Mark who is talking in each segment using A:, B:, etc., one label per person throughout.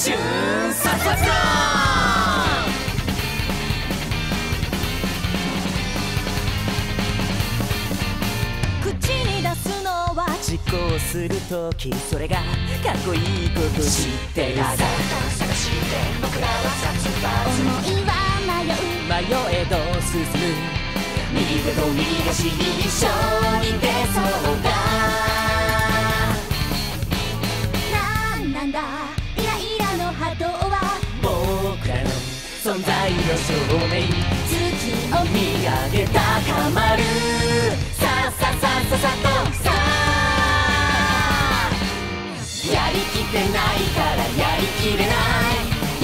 A: 春サササ
B: 口に出すのは
A: 実行するときそれがかっこいいこと知ってるさ探して僕らは殺伐
B: 思いは迷う
A: 迷えど進む右手と右足に一緒存在の証明
B: 月を見
A: 上げ高まるささあさあさあさあとさあやりきってないからやりきれない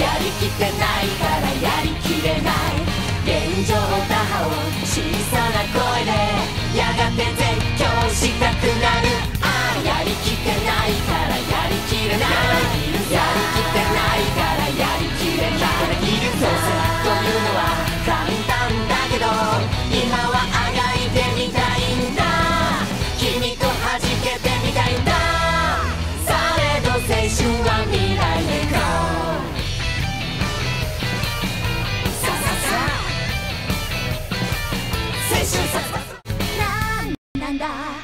A: やりきってないからやりきれない現状打破を
B: なんだ